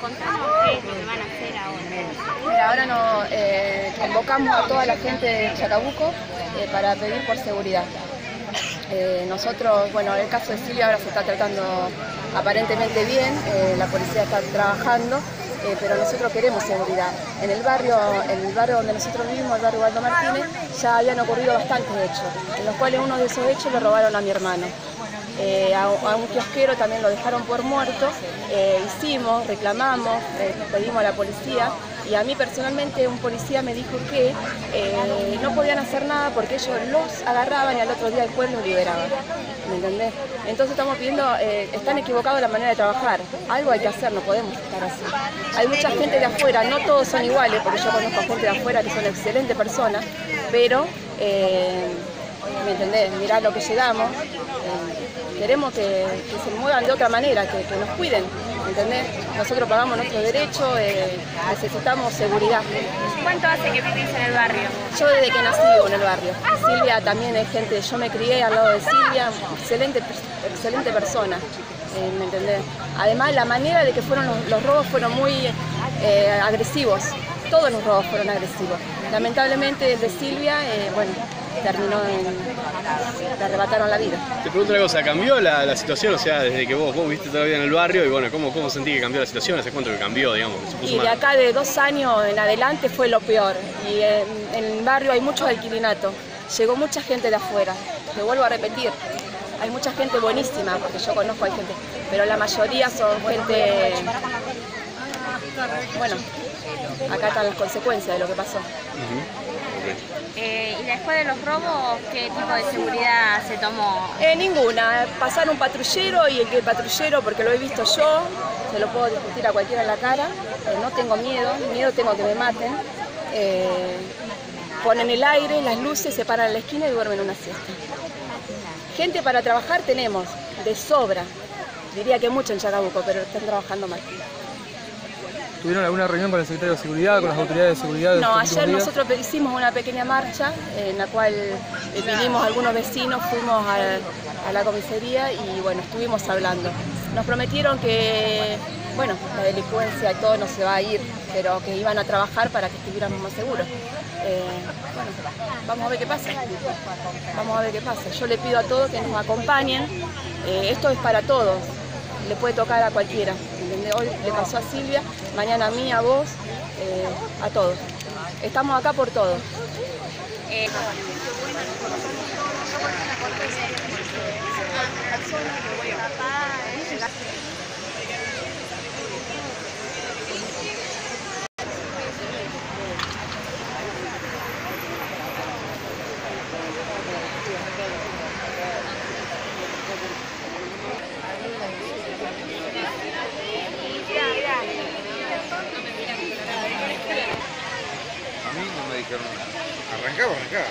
contanos qué es lo que van a hacer ahora. Mira, ahora nos eh, convocamos a toda la gente de Chacabuco eh, para pedir por seguridad. Eh, nosotros, bueno, el caso de Silvia ahora se está tratando aparentemente bien, la policía está trabajando, pero nosotros queremos seguridad. En el barrio, en el barrio donde nosotros vivimos, el barrio Waldo Martínez, ya habían ocurrido bastantes hechos, en los cuales uno de esos hechos le robaron a mi hermano. Eh, a, un kiosquero también lo dejaron por muerto, eh, hicimos, reclamamos, pedimos a la policía y a mí personalmente un policía me dijo que eh, no podían hacer nada porque ellos los agarraban y al otro día el juez los liberaba. ¿Me entendés? Entonces estamos pidiendo, están equivocados la manera de trabajar, algo hay que hacer, no podemos estar así. Hay mucha gente de afuera, no todos son iguales, porque yo conozco gente de afuera que son excelentes personas, pero... ¿Me entendés? Mirá lo que llegamos. eh, queremos que, que se muevan de otra manera, que, que nos cuiden. ¿Me entendés? Nosotros pagamos nuestros derechos, eh, necesitamos seguridad. ¿Cuánto hace que vivís en el barrio? Yo desde que nací vivo en el barrio. Silvia también es gente, yo me crié al lado de Silvia, excelente, excelente persona. eh, ¿Me entendés? Además, la manera de que fueron los, los robos fueron muy eh, agresivos. Todos los robos fueron agresivos. Lamentablemente el de Silvia, bueno, terminó en. le arrebataron la vida. Te pregunto una cosa, ¿cambió la, la situación? O sea, desde que vos, vos viviste toda la vida en el barrio y bueno, ¿cómo, cómo sentí que cambió la situación? ¿Hace cuánto que cambió, digamos? que Y de mal? acá de dos años en adelante fue lo peor. Y en, en el barrio hay mucho alquilinato. Llegó mucha gente de afuera. Te vuelvo a repetir. Hay mucha gente buenísima, porque yo conozco hay gente, pero la mayoría son gente. Bueno, acá están las consecuencias de lo que pasó. Eh, y después de los robos, ¿qué tipo de seguridad se tomó? Eh, ninguna. Pasar un patrullero y el que patrullero, porque lo he visto yo, se lo puedo discutir a cualquiera en la cara. eh, no tengo miedo, miedo tengo que me maten. Eh, ponen el aire, las luces, se paran en la esquina y duermen una siesta. Gente para trabajar tenemos, de sobra. Diría que mucho en Chacabuco, pero están trabajando mal. ¿Tuvieron alguna reunión con el secretario de Seguridad, con las autoridades de seguridad? No, ayer nosotros hicimos una pequeña marcha en la cual eh, vinimos algunos vecinos, fuimos a, a la comisaría y bueno, estuvimos hablando. Nos prometieron que, bueno, la delincuencia y todo no se va a ir, pero que iban a trabajar para que estuviéramos más seguros. Eh, bueno, vamos a ver qué pasa. Vamos a ver qué pasa. Yo le pido a todos que nos acompañen. Eh, esto es para todos. Le puede tocar a cualquiera. Hoy le pasó a Silvia, mañana a mí, a vos, eh, a todos. Estamos acá por todos. Eh, dijeron. Arrancaba, arrancaba.